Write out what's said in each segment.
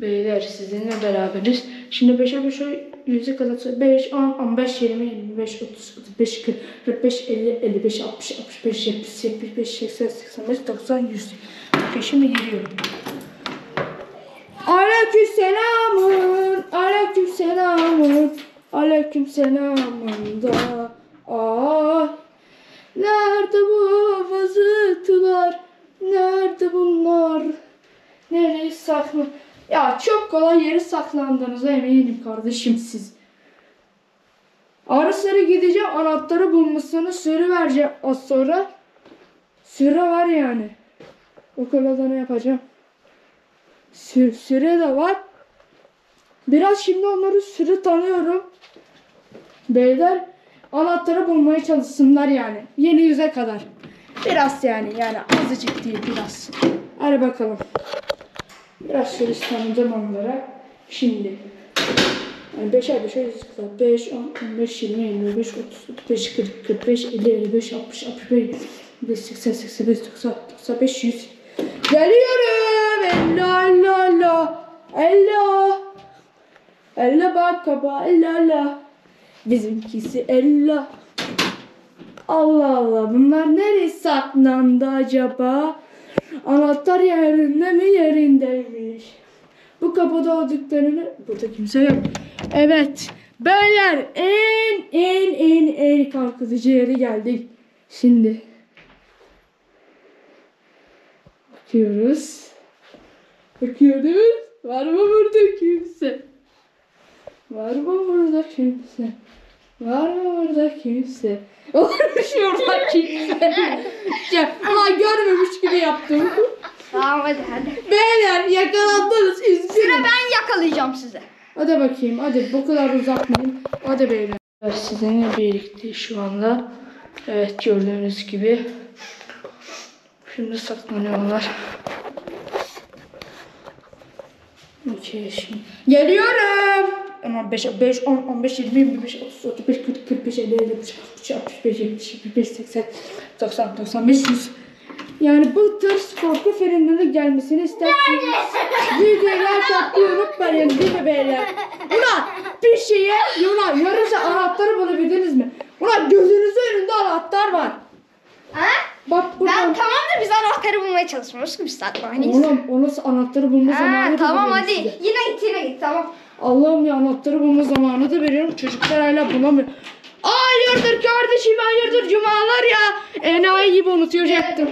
Beyler sizinle beraberiz. Şimdi 5'e 5'e yüzde kazansa 5, 10, 15, 20, 25, 30, 35, 40, 45, 50, 55, 60, 65, 70, 75, 80, 85, 90, 100. Okey şimdi giriyorum. Aleyküm selamın, aleyküm selamın, aleyküm selamın da. Ay, nerede bu vazıtılar, nerede bunlar? Nereye saklı? Ya çok kolay yere saklandığınıza eminim kardeşim siz. Ara sıra gideceğim anahtarı bulmasını sürü vereceğim az sonra. Süre var yani. O kadar da ne yapacağım? Sü süre de var. Biraz şimdi onları süre tanıyorum. Beyler anahtarı bulmaya çalışsınlar yani. Yeni yüze kadar. Biraz yani yani azıcık değil biraz. Hadi bakalım. Biraz şöyle tanıdım onlara. Şimdi. Yani 5'er 5'er 100 kadar. 5, 10, 15, 20, 25, 30, 35, 40, 45, 50, 55, 60, 65, 65, 80, 85, 90, 95, 100. Geliyorum. Ella ella ella. Ella. Ella bak kaba ella ella. Bizimkisi ella. Allah Allah bunlar nereye saklandı acaba? Anahtar yerinde mi yerindeymiş? Bu kapıda olduklarını burada kimse yok. Evet. Beyler en en en en kalkıcı yere geldik. Şimdi bakıyoruz. Bakıyoruz. Var mı burada kimse? Var mı burada kimse? Var mı burada kimse? Varmış burada kimse. ya, ulan görmemiş gibi yaptım. Tamam hadi hadi. Beyler yakalandınız üzgünüm. Sıra ben yakalayacağım size. Hadi bakayım hadi bu kadar uzatmayın. Hadi beyler. Sizinle birlikte şu anda. Evet gördüğünüz gibi. Şimdi saklanıyorlar. Okey şimdi. Geliyorum. Ama 5, 5, 10, 15, 20, 25, 30, 35, 40, 45, 50, 50, 60, 65, 70, 75, 80, 90, 95, 100. Yani bu tarz korku filmlerinin gelmesini isterseniz videoya tatlı unutmayın değil mi beyler? Ulan bir şeye ulan yarısı anahtarı bulabildiniz mi? Ulan gözünüzün önünde anahtar var. Ha? Bak Ben buradan. tamamdır biz anahtarı bulmaya çalışmıyoruz ki biz saklamayız. Oğlum o nasıl anahtarı bulma zamanı da tamam hadi. size. Yine git yine git tamam. Allah'ım ya anahtarı bulma zamanı da veriyorum. Çocuklar hala bulamıyor. Hayırdır kardeşim hayırdır cumalar ya. Enayi gibi unutacaktım.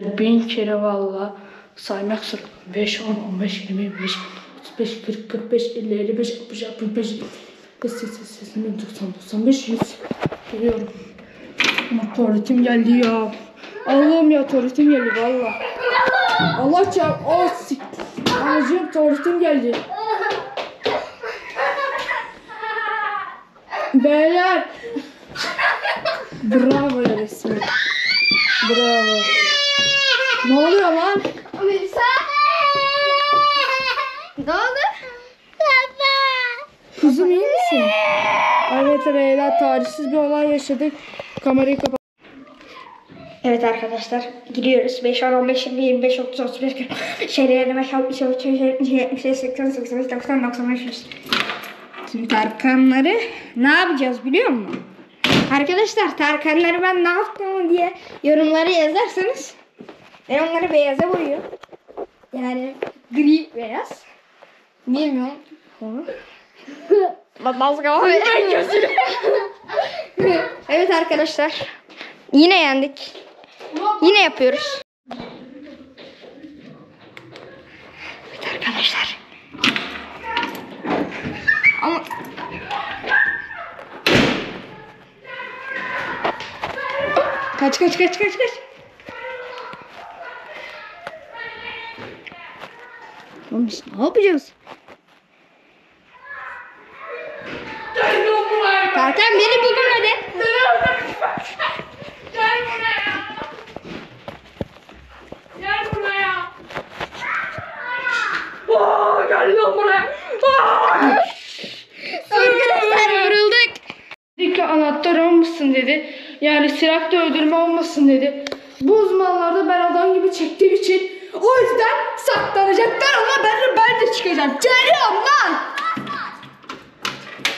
Bin kere valla saymak sır. 5, 10, 15, 20, 25, 35, 40, 45, 50, 55, 60, 65, 80, 80, 90, 95, 100. Geliyorum. Ama tuvaletim geldi ya. Allah'ım ya tuvaletim geldi valla. Allah çarp. Oh sik. Anacığım tuvaletim geldi. Beyler. Bravo ya resmen. Bravo. Ne oluyor lan? Melisa. Ne oldu? Kızım iyi misin? Evet beyler tarihsiz bir olay yaşadık. Kamerayı kapat. Evet arkadaşlar giriyoruz. 5, 10, 15, 20, 25, 30, 35, 40. Şeyler 55, 60, 70, 70, 75, 80, 85, 90, 95, 100. Tarkanları ne yapacağız biliyor musun? Arkadaşlar Tarkanları ben ne yaptım diye yorumlara yazarsanız ben onları beyaza boyuyorum. Yani gri beyaz. Bilmiyorum. Az kaldı. evet arkadaşlar. Yine yendik. Yine yapıyoruz. Evet arkadaşlar. Kaç kaç kaç kaç kaç. Oğlum biz ne yapacağız? Tarkan beni buldun hadi. Gel buraya. Gel buraya. Aa, gel lan buraya. Arkadaşlar vurulduk. Dedi ki anahtar olmasın dedi. Yani Sirak'ta öldürme olmasın dedi. Bu uzmanlarda ben adam gibi çektiğim için o yüzden saklanacaklar ama ben, de ben de çıkacağım. Geliyorum lan!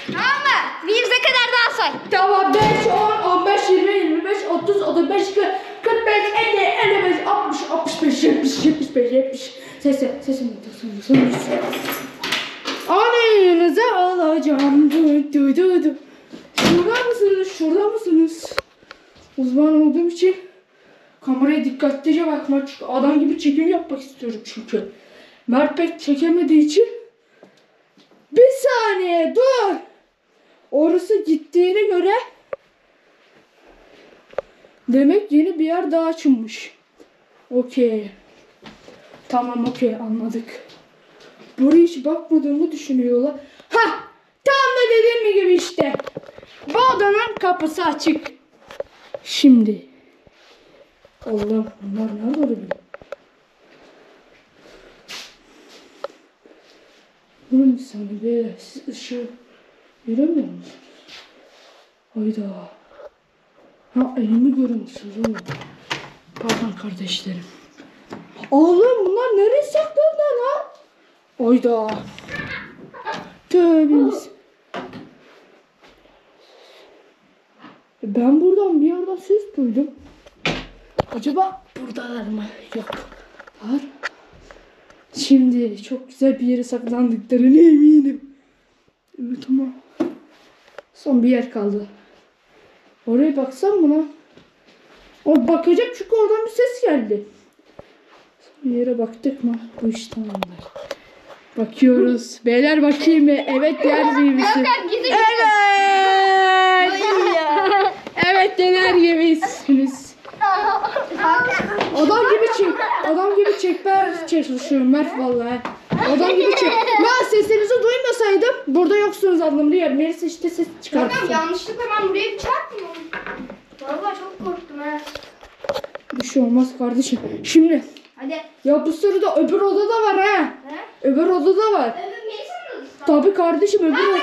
Tamam mı? Virüze kadar daha say. Tamam 5, 10, 15, 20, 25, 30, 35, 40, 45, 50, 55, 60, 65, 70, 75, 70. Sesi, sesim yoksa sonuç. Annenize alacağım. Du, du, du, du. Şurada mısınız? Şurada mısınız? Uzman olduğum için kameraya dikkatlice bakmak adam gibi çekim yapmak istiyorum çünkü. Mert pek çekemediği için bir saniye dur. Orası gittiğine göre demek yeni bir yer daha açılmış. Okey. Tamam okey anladık. Buraya hiç bakmadığımı düşünüyorlar. Ha! Tam da dediğim gibi işte. Bu odanın kapısı açık. Şimdi. Allah'ım bunlar nerede olabilir? Bunun bir saniye beyler siz ışığı göremiyor musunuz? Hayda. Ha elimi görüyorsunuz oğlum. Pardon kardeşlerim. Oğlum bunlar nereye saklandı lan? Hayda. Tövbemiz. Ben buradan bir yerden ses duydum. Acaba buradalar mı? Yok. Var. Şimdi çok güzel bir yere saklandıklarına eminim. Evet ama son bir yer kaldı. Oraya baksam mı lan? O bakacak çünkü oradan bir ses geldi. Son yere baktık mı? Bu iş tamamdır. Bakıyoruz. Beyler bakayım mı? Evet yer gibisi. Evet. Neler gibisiniz. Adam gibi çek. Adam gibi çekmeye çalışıyorum Mert vallahi. Adam gibi çek. Ben sesinizi duymasaydım burada yoksunuz anlamını yer. Melis işte ses çıkarttı. yanlışlıkla ben buraya bir çarptım. Vallahi çok korktum ha. Bir şey olmaz kardeşim. Şimdi Hadi. ya bu sırada öbür odada var ha. He? Öbür odada var. Tabii kardeşim öbür odada.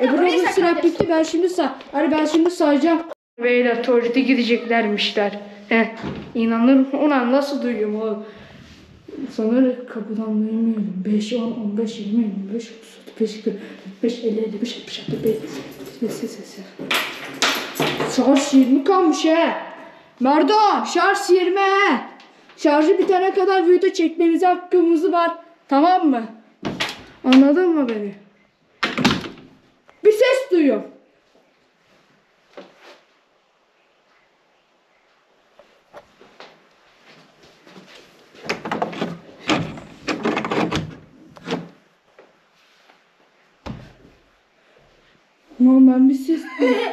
Öbür odada sıra bitti. Ben şimdi say. Hadi ben şimdi sayacağım. Beyler tuvalete gideceklermişler. Heh. İnanır Ulan nasıl duyuyorum oğlum? Sanırım kapıdan duymuyorum. 5, 10, 15, 20, 25, 30, 35, 40, 45, 50, 55, 60, 65, 65, 66. Şarj 20 kalmış he. Merdo şarj 20 he. Şarjı bitene kadar video çekmemize hakkımız var. Tamam mı? Anladın mı beni? Bir ses duyuyorum. Ben bir ses duyuyorum.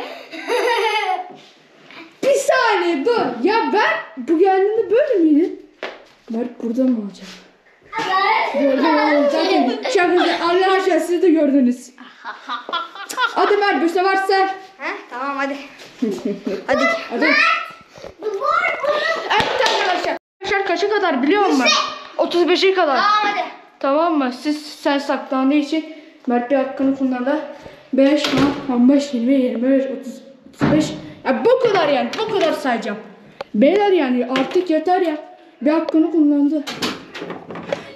bir saniye dur. Ya ben bu geldiğinde böyle miydi? Berk burada mı olacak? Oğlum zaten şakası Allah aşkına siz de gördünüz. Hadi Mert bu sefer sen. He? Tamam hadi. hadi. Hadi. Evet arkadaşlar. Arkadaşlar kaça kadar biliyor musun? 35'e kadar. Tamam hadi. Tamam mı? Siz sen saklandığı için Mert bir hakkını kullandı. 5, 10, 15, 20, 25, 30, 35. Ya bu kadar yani. Bu kadar sayacağım. Beyler yani artık yeter ya. Bir hakkını kullandı.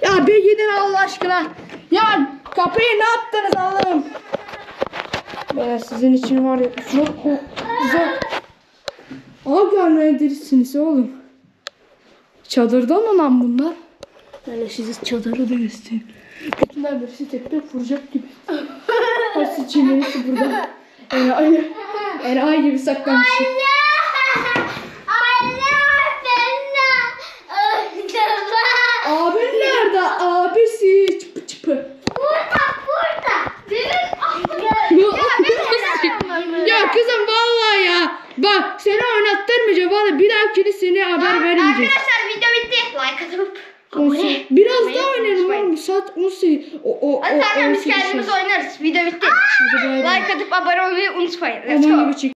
Ya bir gidin Allah aşkına. Ya kapıyı ne yaptınız Allah'ım? Beyler sizin için var ya zor zor. Al görmeyebilirsiniz oğlum. Çadırda mı lan bunlar? Böyle size çadırı da göstereyim. Bütünler birisi tek tek vuracak gibi. Hepsi çimenisi burada. Enayi, enayi gibi saklanmış. Abin nerede? Abisi çıpı çıpı. ya kızım vallahi ya. Bak seni oynattırmayacağım. Vallahi bir dahakini seni haber vermeyeceğim. Arkadaşlar video bitti. Like atıp Olsun. Biraz Olmayı daha oynayalım unutmayın. oğlum. Saat 18. O, o, Hadi o, tamam biz 18 kendimiz şey. oynarız. Video bitti. Hadi bay bay. Like atıp abone olmayı unutmayın. Let's Aman go. gibi çek.